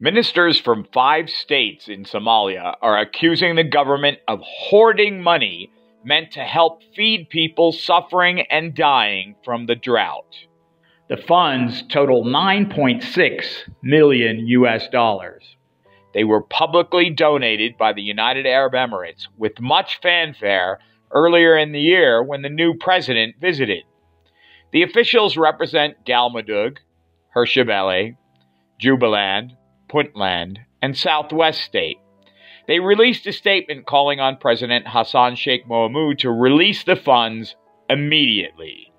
Ministers from five states in Somalia are accusing the government of hoarding money meant to help feed people suffering and dying from the drought. The funds total 9.6 million US dollars. They were publicly donated by the United Arab Emirates with much fanfare earlier in the year when the new president visited. The officials represent Galmudug, Hirshabelle, Jubaland, Puntland, and Southwest State. They released a statement calling on President Hassan Sheikh Mohamud to release the funds immediately.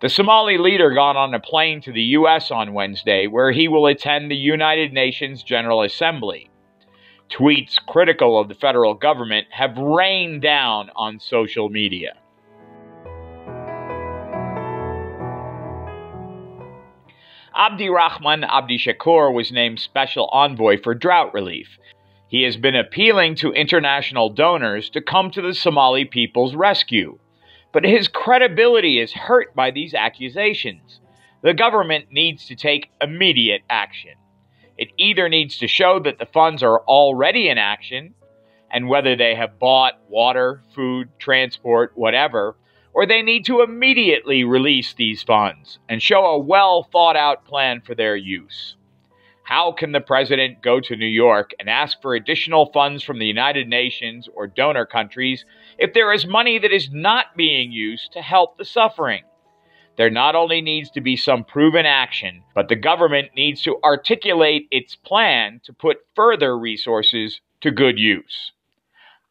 The Somali leader got on a plane to the U.S. on Wednesday, where he will attend the United Nations General Assembly. Tweets critical of the federal government have rained down on social media. Abdi Rahman Abdi Shakur was named special envoy for drought relief. He has been appealing to international donors to come to the Somali people's rescue but his credibility is hurt by these accusations. The government needs to take immediate action. It either needs to show that the funds are already in action, and whether they have bought water, food, transport, whatever, or they need to immediately release these funds and show a well thought out plan for their use. How can the president go to New York and ask for additional funds from the United Nations or donor countries if there is money that is not being used to help the suffering? There not only needs to be some proven action, but the government needs to articulate its plan to put further resources to good use.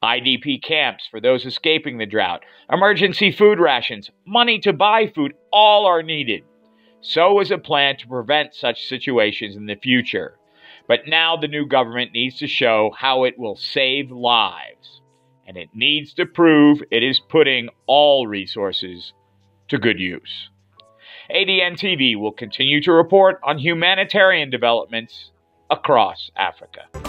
IDP camps for those escaping the drought, emergency food rations, money to buy food, all are needed. So is a plan to prevent such situations in the future. But now the new government needs to show how it will save lives. And it needs to prove it is putting all resources to good use. ADN TV will continue to report on humanitarian developments across Africa.